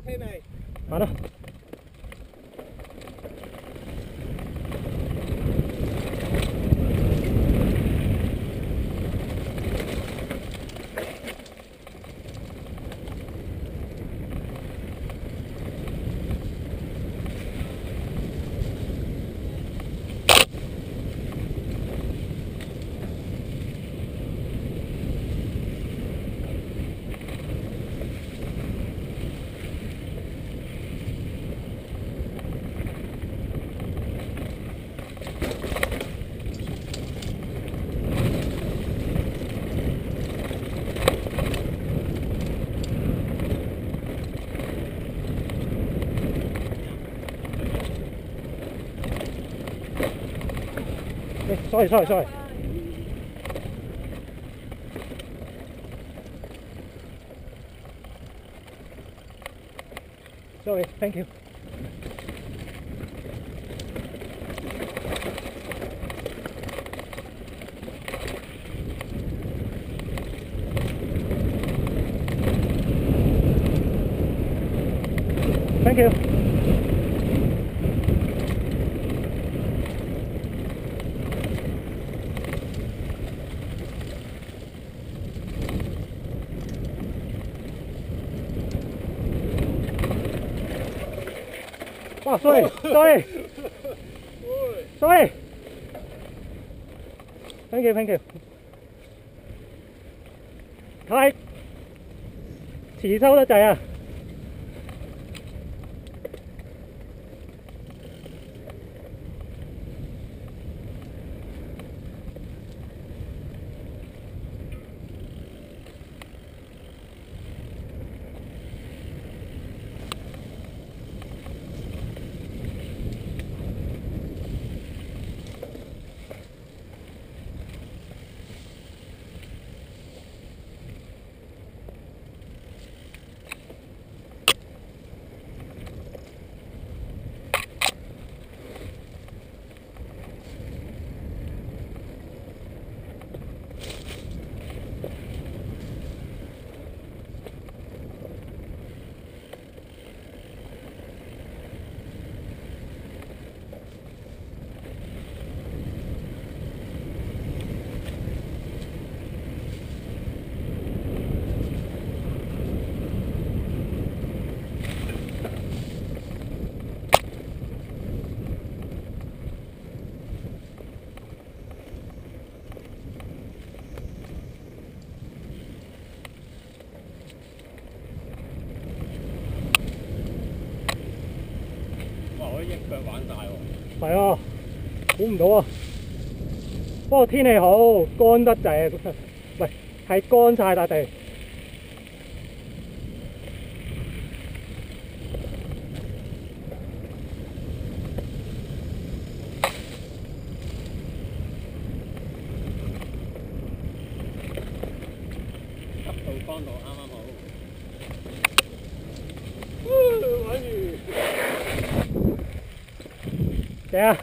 okay, mate. Right. 啦。sorry sorry sorry. Sorry, thank you. Thank you. Ờ, 아, 쏘리, thank you thank you. 가이. chỉ sau đó chạy à. 腳玩大喎。係啊，估唔到啊！不過天氣好，乾得滯啊！喂，係乾晒笪地。急到啱啱好。玩完。Yeah.